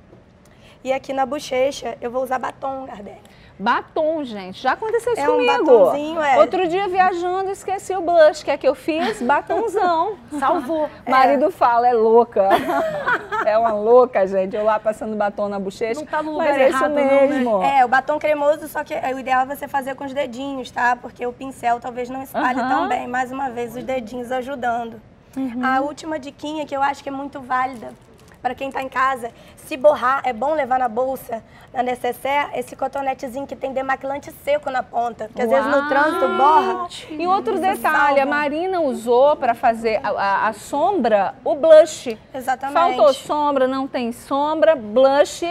E aqui na bochecha eu vou usar batom, Gardel. Batom, gente. Já aconteceu isso é comigo. Um batomzinho, é. Outro dia viajando, esqueci o blush. que é que eu fiz? Batomzão. Salvou. É. Marido fala, é louca. é uma louca, gente. Eu lá passando batom na bochecha. Não tá no lugar mas é errado, isso mesmo. Não, né? É, o batom cremoso, só que o ideal é você fazer com os dedinhos, tá? Porque o pincel talvez não espalhe uhum. tão bem. Mais uma vez, os dedinhos ajudando. Uhum. A última diquinha que eu acho que é muito válida para quem está em casa, se borrar, é bom levar na bolsa, na necessaire, esse cotonetezinho que tem demaquilante seco na ponta, porque às vezes no trânsito borra. E outro detalhe, salva. a Marina usou para fazer a, a, a, sombra, o blush. Exatamente. Faltou sombra, não tem sombra, blush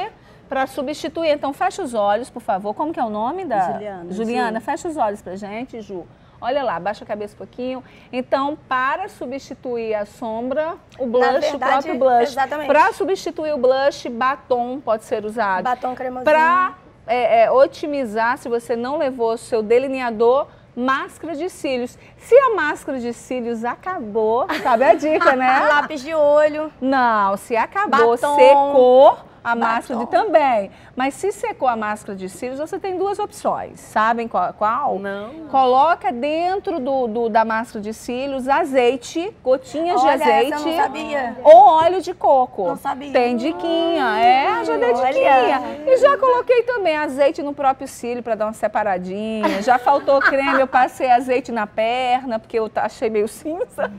para substituir. Então fecha os olhos, por favor. Como que é o nome da Juliana? Juliana, fecha os olhos pra gente, Ju. Olha lá, baixa a cabeça um pouquinho. Então, para substituir a sombra, o blush, verdade, o próprio blush. Exatamente. Para substituir o blush, batom pode ser usado. Batom cremosinho. Para é, é, otimizar, se você não levou o seu delineador, máscara de cílios. Se a máscara de cílios acabou, sabe a dica, né? Lápis de olho. Não, se acabou, batom. secou a máscara de também. Mas se secou a máscara de cílios, você tem duas opções. Sabem qual? qual? Não. Coloca dentro do, do, da máscara de cílios azeite, gotinhas Olha, de azeite. Não sabia. Ou óleo de coco. Não sabia. Tem diquinha. é, já dei diquinha. E já coloquei também azeite no próprio cílio para dar uma separadinha. Já faltou creme, eu passei azeite na perna, porque eu achei meio cinza.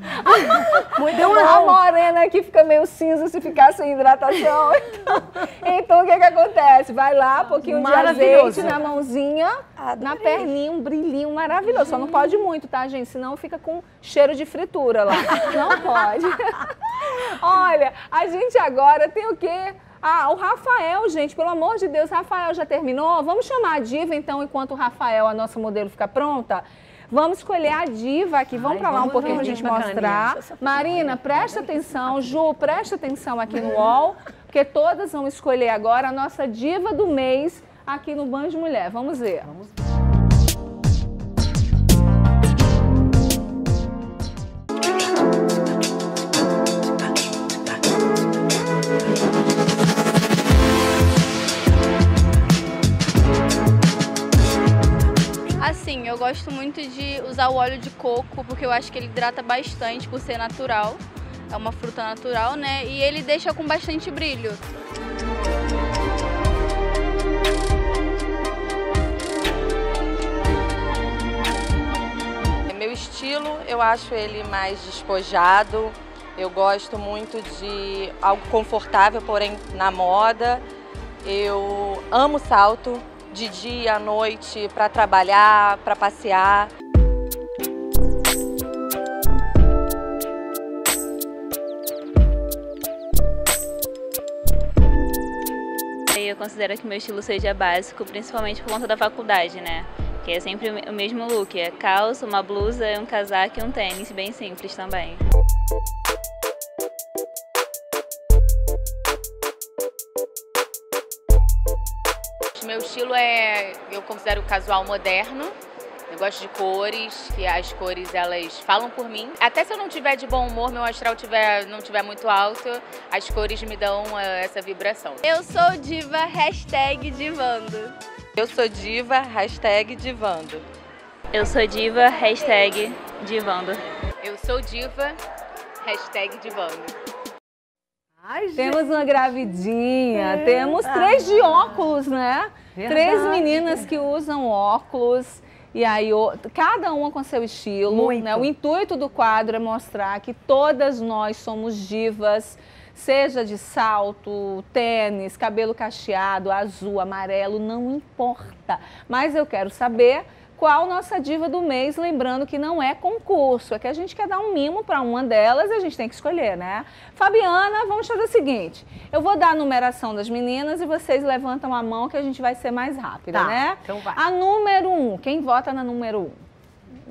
Muito Deu uma morena que fica meio cinza se ficar sem hidratação. Então, então o que que acontece? Vai lá, um pouquinho de azeite na mãozinha, Adorei. na perninha, um brilhinho maravilhoso. Só não pode muito, tá, gente? Senão fica com cheiro de fritura lá. Não pode. Olha, a gente agora tem o quê? Ah, o Rafael, gente, pelo amor de Deus, Rafael já terminou? Vamos chamar a diva, então, enquanto o Rafael, a nossa modelo, fica pronta? Vamos escolher a diva aqui. Vamos para lá um pouquinho para a gente mostrar. Marina, presta atenção. Ju, presta atenção aqui no UOL, porque todas vão escolher agora a nossa diva do mês aqui no Banjo Mulher. Vamos ver. Vamos ver. Assim, eu gosto muito de usar o óleo de coco porque eu acho que ele hidrata bastante por ser natural. É uma fruta natural, né? E ele deixa com bastante brilho. Meu estilo, eu acho ele mais despojado. Eu gosto muito de algo confortável, porém na moda. Eu amo salto, de dia à noite para trabalhar, para passear. Eu considero que meu estilo seja básico, principalmente por conta da faculdade, né? Que é sempre o mesmo look, é calça, uma blusa, um casaco e um tênis, bem simples também. Meu estilo é, eu considero casual moderno. Eu gosto de cores, que as cores elas falam por mim. Até se eu não tiver de bom humor, meu astral tiver, não tiver muito alto, as cores me dão uh, essa vibração. Eu sou diva, hashtag divando. Eu sou diva, hashtag divando. Eu sou diva, hashtag divando. Eu sou diva, hashtag divando. Ai, temos uma gravidinha, é. temos três de óculos, né? Verdade. Três meninas que usam óculos. E aí, cada uma com seu estilo. Né? O intuito do quadro é mostrar que todas nós somos divas, seja de salto, tênis, cabelo cacheado, azul, amarelo, não importa. Mas eu quero saber qual nossa diva do mês, lembrando que não é concurso, é que a gente quer dar um mimo para uma delas e a gente tem que escolher, né? Fabiana, vamos fazer o seguinte, eu vou dar a numeração das meninas e vocês levantam a mão que a gente vai ser mais rápida, tá, né? Então vai. A número um, quem vota na número um?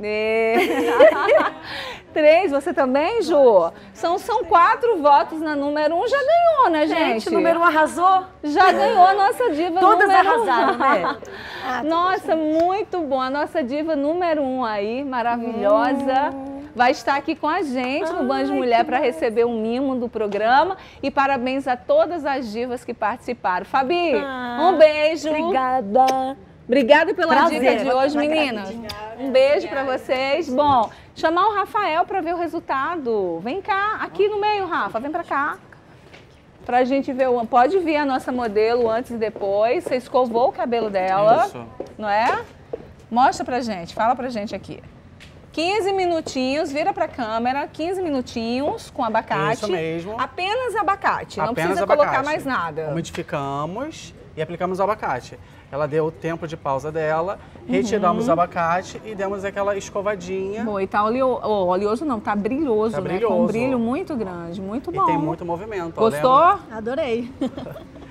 Três, você também, Ju? São, são quatro votos na número um, já ganhou, né, gente? Gente, número um arrasou? Já ganhou a nossa diva Todas número arrasaram, um. né? nossa, muito bom. A nossa diva número um aí, maravilhosa. Hum. vai estar aqui com a gente no Band Mulher para receber um mimo do programa. E parabéns a todas as divas que participaram. Fabi, ah, um beijo. Obrigada. Obrigada pela Prazer. dica de hoje, meninas. Um beijo para vocês. Bom, chamar o Rafael para ver o resultado. Vem cá, aqui no meio, Rafa, vem para cá. Para a gente ver, pode vir a nossa modelo antes e depois. Você escovou o cabelo dela, Isso. não é? Mostra pra gente, fala pra gente aqui. 15 minutinhos, vira para a câmera, 15 minutinhos com abacate. Isso mesmo. Apenas abacate, não Apenas precisa abacate. colocar mais nada. Umidificamos e aplicamos o abacate. Ela deu o tempo de pausa dela, retiramos uhum. o abacate e demos aquela escovadinha. Bom, e tá oleoso, oh, oleoso não, tá brilhoso, tá brilhoso. né? Com um brilho muito grande, muito bom. E tem muito movimento. Gostou? Adorei.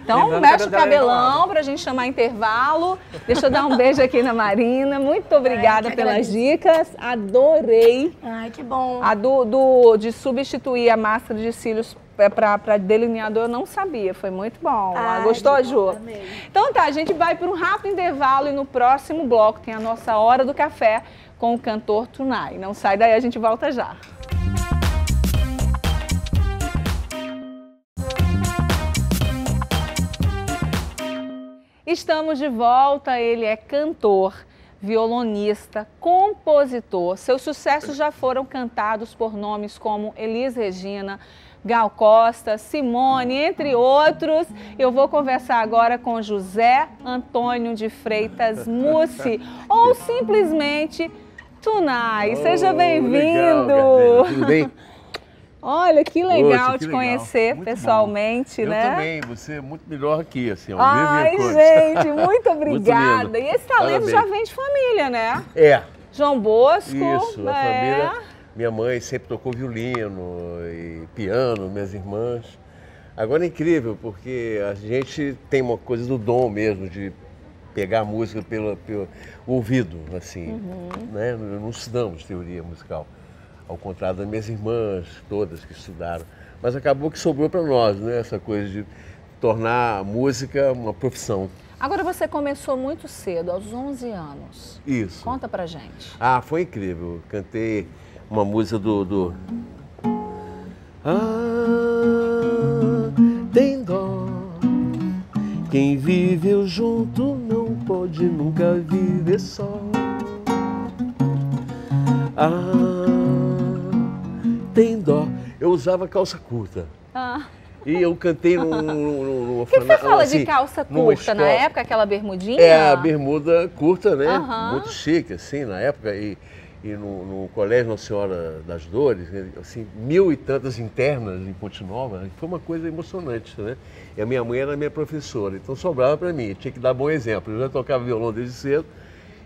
Então, mexe o cabelão para a gente chamar intervalo. Deixa eu dar um beijo aqui na Marina. Muito obrigada Ai, pelas dicas. Adorei. Ai, que bom. A do, do de substituir a máscara de cílios para delineador eu não sabia. Foi muito bom. Ai, Gostou, Ju? Amei. Então tá, a gente vai para um rápido intervalo e no próximo bloco tem a nossa Hora do Café com o cantor Tunai. Não sai daí, a gente volta já. Estamos de volta, ele é cantor, violonista, compositor. Seus sucessos já foram cantados por nomes como Elis Regina, Gal Costa, Simone, entre outros. Eu vou conversar agora com José Antônio de Freitas Mussi, ou simplesmente Tunai. Seja bem-vindo. Tudo bem? Olha, que legal Poxa, que te conhecer pessoalmente, bom. né? Eu também, você é muito melhor aqui, assim, ao Ai, gente, muito obrigada. muito e esse talento Parabéns. já vem de família, né? É. João Bosco. Isso, a é. família. Minha mãe sempre tocou violino e piano, minhas irmãs. Agora é incrível, porque a gente tem uma coisa do dom mesmo, de pegar a música pelo, pelo ouvido, assim, uhum. né? Não estudamos teoria musical ao contrário das minhas irmãs, todas que estudaram. Mas acabou que sobrou para nós, né? Essa coisa de tornar a música uma profissão. Agora você começou muito cedo, aos 11 anos. Isso. Conta pra gente. Ah, foi incrível. Cantei uma música do. do... Ah, tem dó. Quem viveu junto não pode nunca viver só. Ah, tem dó. Eu usava calça curta. Ah. E eu cantei num. num, num, que você fala assim, de calça curta? Na época, aquela bermudinha? É, a bermuda curta, né? Muito chique, assim, na época. E, e no, no, Colégio Nossa Senhora das Dores, né? assim, mil e tantas internas em Ponte Nova, foi uma coisa emocionante, né? E a minha mãe era minha professora, então sobrava para mim, tinha que dar bom exemplo. Eu já tocava violão desde cedo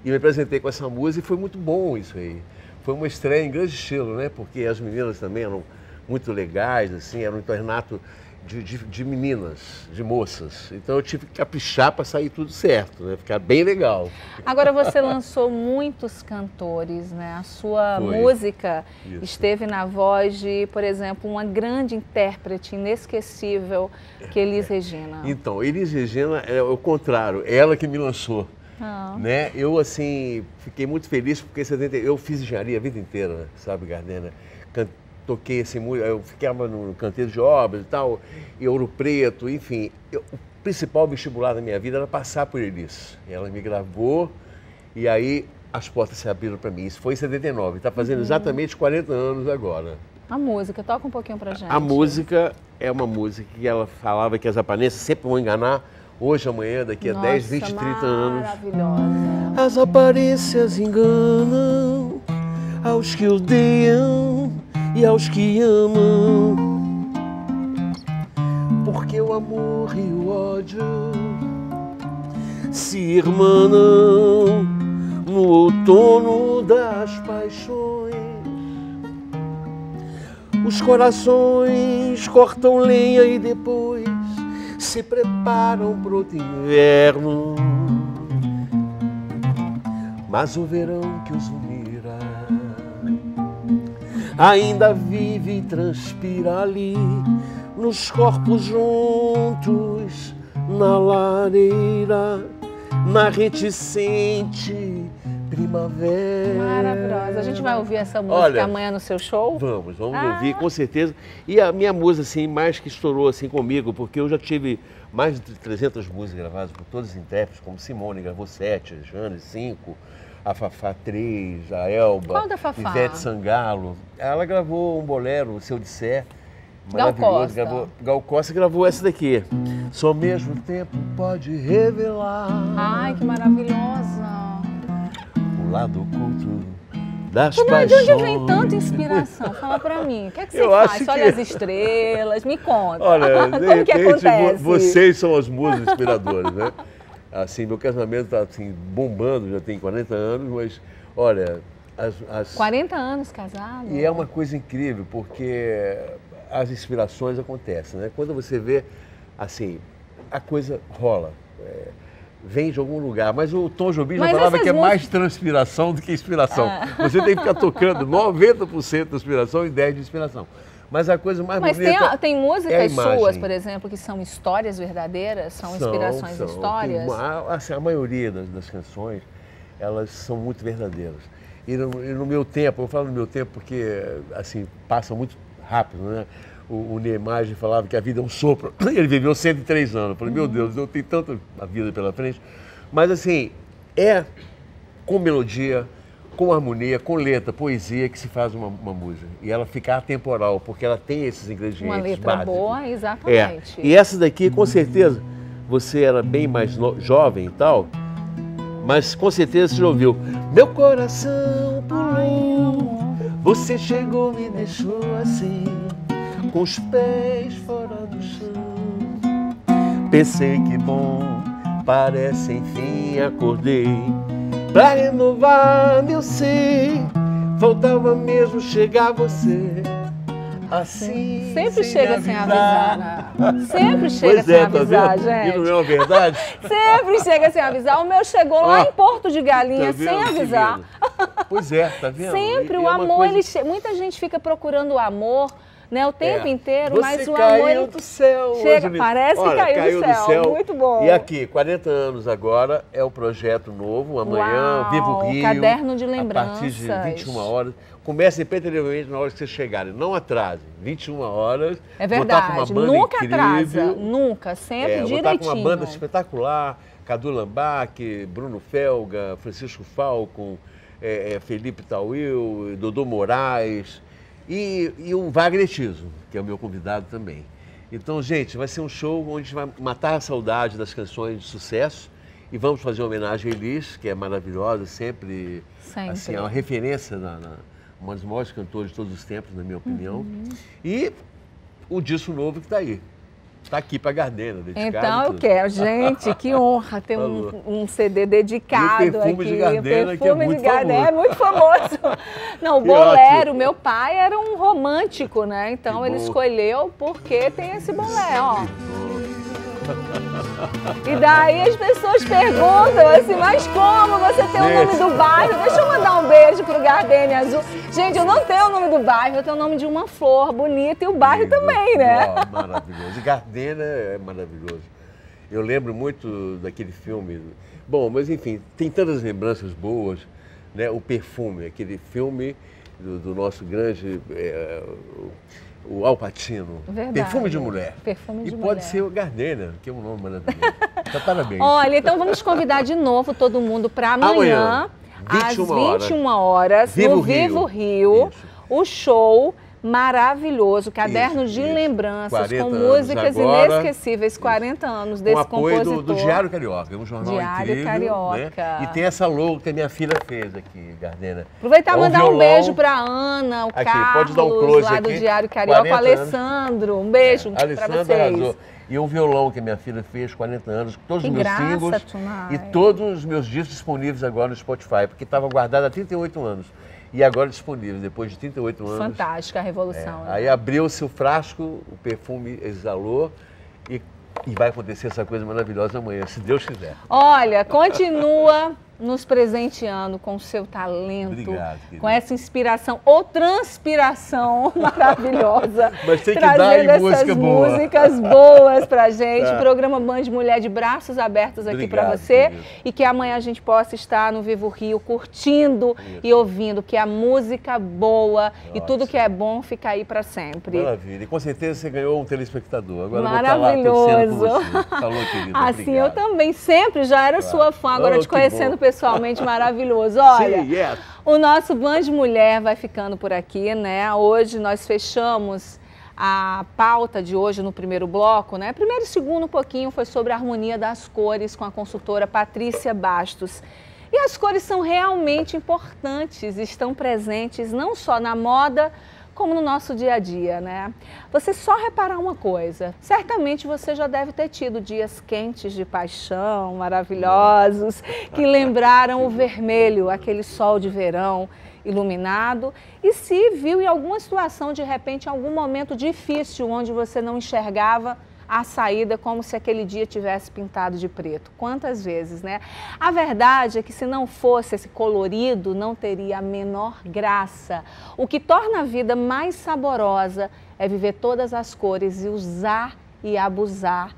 e me apresentei com essa música e foi muito bom isso aí foi uma estreia em grande estilo, né? Porque as meninas também eram muito legais, assim, era um internato de, de, de, meninas, de moças. Então eu tive que caprichar para sair tudo certo, né? Ficar bem legal. Agora você lançou muitos cantores, né? A sua Foi. música Isso. esteve na voz de, por exemplo, uma grande intérprete inesquecível, que é Elis Regina. Então, Elis Regina é o contrário, ela que me lançou. Ah. Né? Eu, assim, fiquei muito feliz porque eu fiz engenharia a vida inteira, sabe, Gardena? Toquei assim, eu ficava no canteiro de obras e tal, e Ouro Preto, enfim. Eu, o principal vestibular da minha vida era passar por Elis. Ela me gravou e aí as portas se abriram para mim. Isso foi em 79, está fazendo uhum. exatamente 40 anos agora. A música, toca um pouquinho pra gente. A música é uma música que ela falava que as japonesas sempre vão enganar hoje, amanhã, daqui a Nossa, 10, 20, 30 anos. Maravilhosa. As aparências enganam aos que odeiam e aos que amam. Porque o amor e o ódio se irmanam no outono das paixões. Os corações cortam lenha e depois se preparam pro outro inverno. Mas o verão que os ainda vive e transpira ali, nos corpos juntos, na lareira, na reticente primavera. Maravilhosa. A gente vai ouvir essa música Olha, amanhã no seu show? Vamos, vamos ah. ouvir, com certeza. E a minha música, assim, mais que estourou assim comigo, porque eu já tive mais de 300 músicas gravadas por todos os intérpretes, como Simone gravou sete, Jane cinco, a Fafá três, a Elba, Qual da Fafá? Ivete Sangalo. Ela gravou um bolero, Se Eu Disser, Gal Costa. Gravou, Gal Costa gravou essa daqui. Só mesmo tempo pode revelar. Ai, que maravilhosa. O lado oculto das Como paixões. De onde vem tanta inspiração? Fala pra mim. O que é que você Eu faz? Que... olha as estrelas, me conta. Olha, Como repente, que acontece? vocês são as musas inspiradoras, né? Assim, meu casamento tá assim, bombando, já tem 40 anos, mas olha, as, as... 40 anos casado? E é uma coisa incrível, porque as inspirações acontecem, né? Quando você vê, assim, a coisa rola. É, vem de algum lugar. Mas o Tom Jobim já falava que é mais transpiração do que inspiração. Ah. Você tem que ficar tocando 90% de inspiração e 10% de inspiração. Mas a coisa mais Mas bonita tem, tem músicas é suas, por exemplo, que são histórias verdadeiras, são, são inspirações são. histórias? Tem, assim, a maioria das, das, canções, elas são muito verdadeiras. E no, e no, meu tempo, eu falo no meu tempo porque, assim, passa muito rápido, né? o, o Neymar falava que a vida é um sopro. Ele viveu 103 anos. Eu falei, meu Deus, eu tenho tanta vida pela frente. Mas assim, é com melodia, com harmonia, com letra, poesia que se faz uma, uma música. E ela fica atemporal, porque ela tem esses ingredientes Uma letra básicos. boa, exatamente. É. E essa daqui, com certeza, você era bem mais jovem e tal, mas com certeza você já ouviu. Meu coração pulou, você chegou, me deixou assim com os pés fora do chão. Pensei que bom, parece enfim acordei. Pra renovar meu ser, faltava mesmo chegar você. Assim, sempre chega sem avisar. Né? Sempre chega pois sem é, avisar, tá gente. E não é uma verdade? sempre chega sem avisar. O meu chegou lá em Porto de Galinha tá sem avisar. Pois é, tá vendo? Sempre e, o é amor, coisa... ele che... muita gente fica procurando o amor né, o tempo é. inteiro, Você mas o caiu amor ele do céu. chega, hoje, parece Olha, que caiu, caiu do, céu. do, céu. Muito bom. E aqui, 40 anos agora, é o projeto novo, amanhã, Uau, Vivo Rio. Caderno de lembranças. A partir de 21 horas. Comece impetuosamente na hora que vocês chegarem. Não atrase. 21 horas. É verdade. Com uma banda nunca incrível. atrasa. Nunca. Sempre é, direitinho. com uma banda espetacular. Cadu Lambac, Bruno Felga, Francisco Falcon, é, é, Felipe Tauil, Dodô Moraes e, e o Wagner Tiso, que é o meu convidado também. Então, gente, vai ser um show onde a gente vai matar a saudade das canções de sucesso e vamos fazer uma homenagem a Elis, que é maravilhosa, sempre, sempre. assim, é uma referência, na, na, uma das maiores cantoras de todos os tempos, na minha opinião. Uhum. E o disco novo que está aí. Está aqui para Gardena, dedicado. Então eu quero, gente, que honra ter um, um, CD dedicado e o perfume aqui. De Gardena, o perfume que é muito de Gardena famoso. é muito famoso. Não, o bolero, meu pai era um romântico, né? Então que ele bom. escolheu porque tem esse bolero, ó. E daí as pessoas perguntam assim, mas como você tem o nome do bairro? Deixa eu mandar um beijo pro Gardenia Azul. Gente, eu não tenho o nome do bairro, eu tenho o nome de uma flor bonita e o bairro também, né? Oh, maravilhoso. E é maravilhoso. Eu lembro muito daquele filme. Bom, mas enfim, tem tantas lembranças boas, né? O perfume, aquele filme do, do nosso grande. É, o Alpatino. Verdade. Perfume de mulher. Perfume de e mulher. pode ser o Gardenia, que é um nome maravilhoso. então, parabéns. Olha, então vamos convidar de novo todo mundo para amanhã, amanhã, às 21 horas, Vivo no Vivo Rio, Rio o show maravilhoso, caderno isso, de isso. lembranças com agora, músicas inesquecíveis, 40 anos desse com apoio compositor. Do, do Diário Carioca, é um jornal Diário incrível. Carioca. Né? E tem essa logo que a minha filha fez aqui, Gardena. Aproveitar e é mandar violão. um beijo para Ana, o aqui, Carlos, um close lá aqui. do Diário Carioca, o Alessandro, um beijo é, para Alessandro vocês. Arrasou. E um violão que a minha filha fez, 40 anos, com todos Que os meus graça, singles Tunai. e todos os meus discos disponíveis agora no Spotify, porque estava guardado há 38 anos. E agora disponível, depois de 38 anos. Fantástica a revolução. É, né? Aí abriu-se o frasco, o perfume exalou e, e vai acontecer essa coisa maravilhosa amanhã, se Deus quiser. Olha, continua nos presenteando com o seu talento, Obrigado, com essa inspiração ou transpiração maravilhosa. Mas tem que trazendo dar em essas música boa. músicas boas pra gente. Tá. Programa Band Mulher de braços abertos aqui para você querido. e que amanhã a gente possa estar no Vivo Rio curtindo e ouvindo que a música boa e tudo que é bom fica aí para sempre. Maravilha. E com certeza você ganhou um telespectador. Agora eu vou estar lá torcendo Maravilhoso. você. Falou, querido. Assim, eu Obrigado. também sempre já era sua fã, agora Oh, te conhecendo bom. Pessoalmente, maravilhoso. Olha, Sim, yes. o nosso Band Mulher vai ficando por aqui, né? Hoje nós fechamos a pauta de hoje no primeiro bloco, né? Primeiro e segundo um pouquinho foi sobre a harmonia das cores com a consultora Patrícia Bastos. E as cores são realmente importantes, estão presentes não só na moda, como no nosso dia a dia, né? Você só reparar uma coisa, certamente você já deve ter tido dias quentes de paixão, maravilhosos, que lembraram o vermelho, aquele sol de verão iluminado, e se viu em alguma situação, de repente, em algum momento difícil, onde você não enxergava a saída como se aquele dia tivesse pintado de preto. Quantas vezes, né? A verdade é que se não fosse esse colorido, não teria a menor graça. O que torna a vida mais saborosa é viver todas as cores e usar e abusar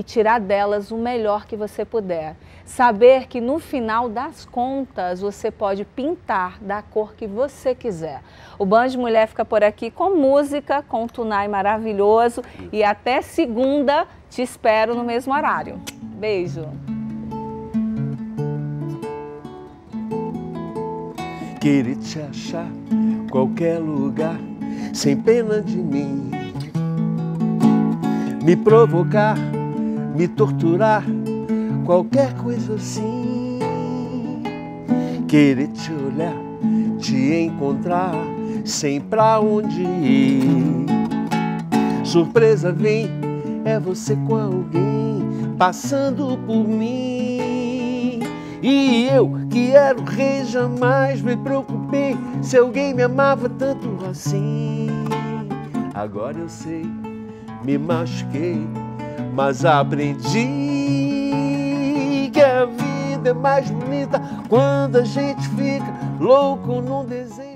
e tirar delas o melhor que você puder. Saber que no final das contas você pode pintar da cor que você quiser. O Band Mulher fica por aqui com música, com Tunai maravilhoso e até segunda te espero no mesmo horário. Beijo. Querer te achar qualquer lugar sem pena de mim. Me provocar, me torturar, qualquer coisa assim. Querer te olhar, te encontrar, sem pra onde ir. Surpresa vem, é você com alguém passando por mim. E eu, que era o rei, jamais me preocupei se alguém me amava tanto assim. Agora eu sei, me machuquei, mas aprendi que a vida é mais bonita quando a gente fica louco num desenho.